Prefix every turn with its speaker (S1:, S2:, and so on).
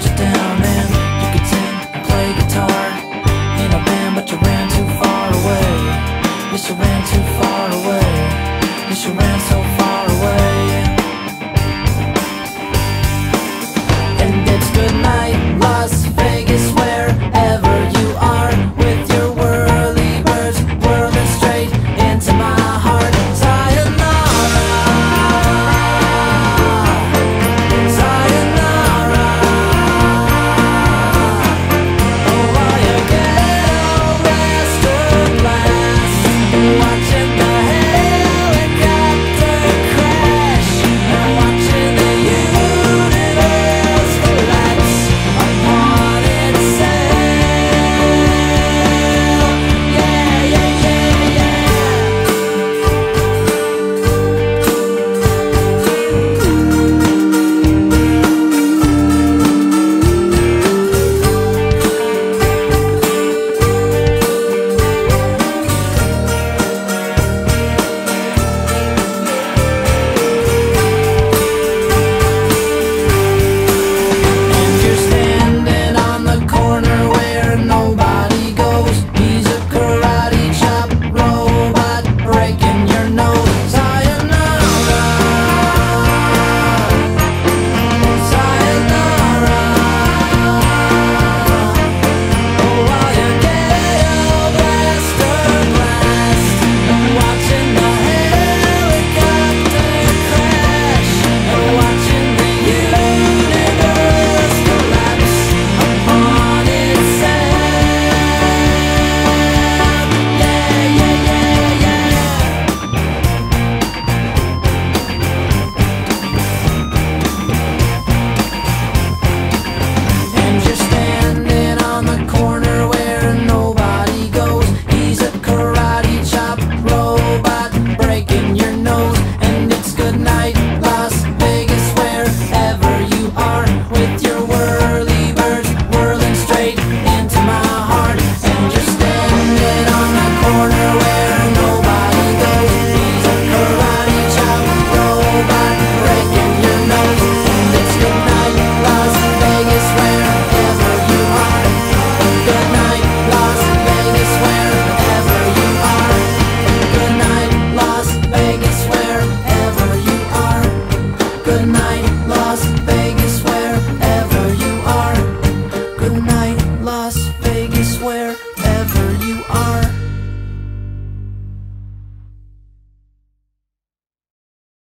S1: touchdown. Vegas wherever you are.